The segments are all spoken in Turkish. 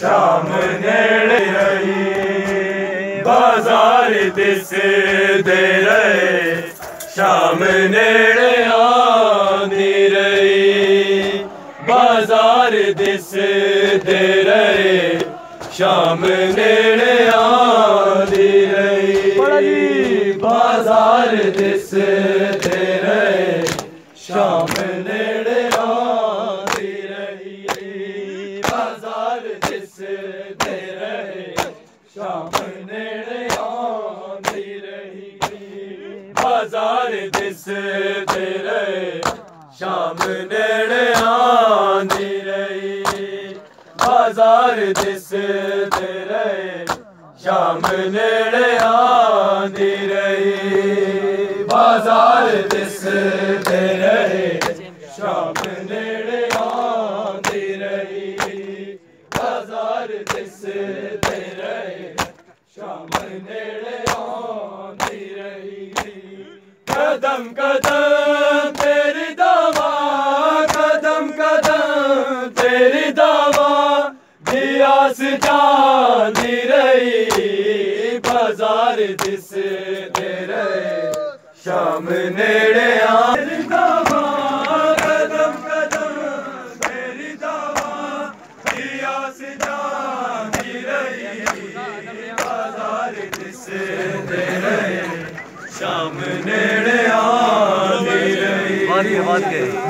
Şam nereye Bazar desi dere Şam nereye Nireye Bazar desi dere Şam nereye Nireye Bazar desi dere Şam nereye बाजार this they रहे शाम नेड़े आंदी रही बाजार दिस दे रहे शाम नेड़े आंदी रही बाजार दिस दे रहे शाम नेड़े आंदी रही बाजार दिस दे रहे शाम नेड़े बस जानी रही बाजार जिस दे रहे शाम नेड़े आ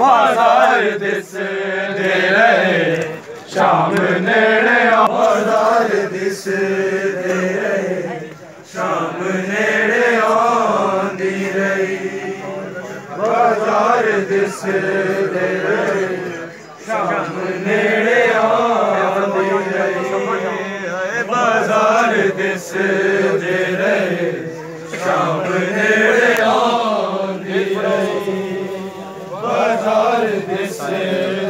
ਬਾਜ਼ਾਰ ਦਿਸ ਦੇ ਰਹੇ Şam'ı nereye orada dedisi direy. Şam'ı nereye on direy. Bazar dedisi direy. Şam'ı nereye on direy. Bazar dedisi direy. Şam'ı nereye on direy. Bazar dedisi direy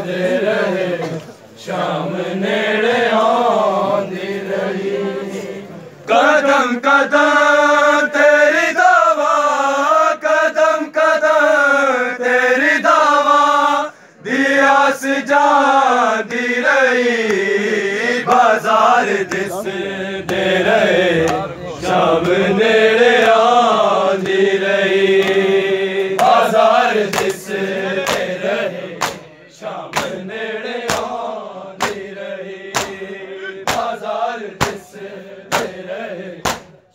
कदम तेरी दावा कदम कदम तेरी दावा दिया से जा दी रही बाजार दिस दे रहे शाम नेड़े आंदी रही बाजार दिस दे रहे शाम नेड़े आंदी रही बाजार दिस दे रहे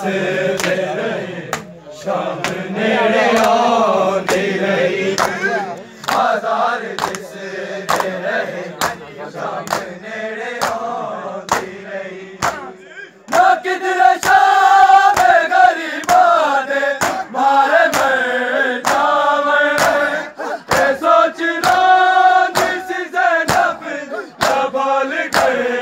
Hasretlere şanı nereyan eyleyim Pazar tesirlere şanı nereyan eyleyim Nakidre şanı garibane Mareme namene Esoçilan size nafı Yabalı gayet